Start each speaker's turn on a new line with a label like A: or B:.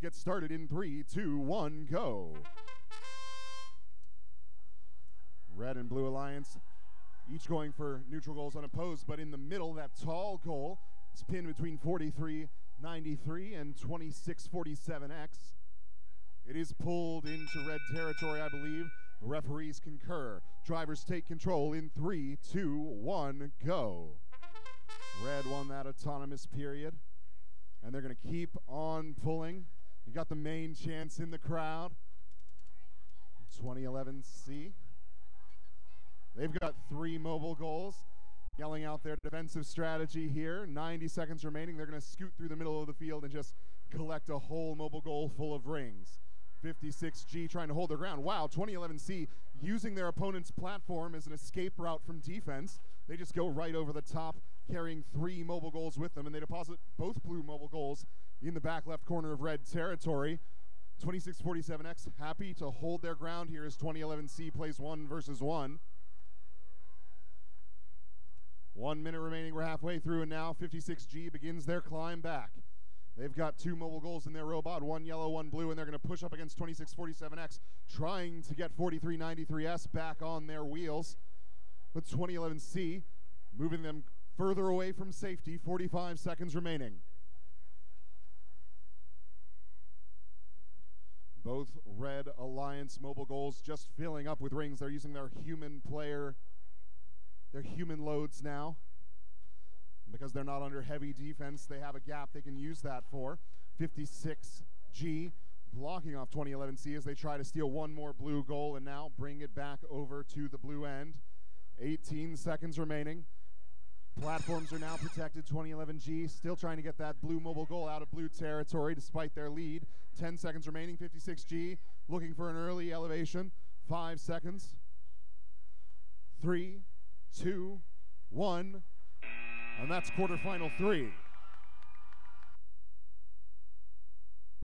A: get started in three, two, one, go. Red and Blue Alliance each going for neutral goals unopposed, but in the middle, that tall goal is pinned between 4393 and 2647X. It is pulled into red territory, I believe. The referees concur. Drivers take control in three, two, one, go. Red won that autonomous period, and they're going to keep on pulling. You got the main chance in the crowd. 2011 C. They've got three mobile goals. Yelling out their defensive strategy here. 90 seconds remaining. They're going to scoot through the middle of the field and just collect a whole mobile goal full of rings. 56G trying to hold their ground. Wow, 2011C using their opponent's platform as an escape route from defense. They just go right over the top, carrying three mobile goals with them, and they deposit both blue mobile goals in the back left corner of red territory. 2647X happy to hold their ground here as 2011C plays one versus one. One minute remaining. We're halfway through, and now 56G begins their climb back. They've got two mobile goals in their robot, one yellow, one blue, and they're going to push up against 2647X, trying to get 4393S back on their wheels. But 2011C moving them further away from safety, 45 seconds remaining. Both Red Alliance mobile goals just filling up with rings. They're using their human player, their human loads now. Because they're not under heavy defense, they have a gap they can use that for. 56G blocking off 2011C as they try to steal one more blue goal and now bring it back over to the blue end. 18 seconds remaining. Platforms are now protected. 2011C still trying to get that blue mobile goal out of blue territory despite their lead. 10 seconds remaining. 56G looking for an early elevation. Five seconds. Three, two, one. And that's quarterfinal three.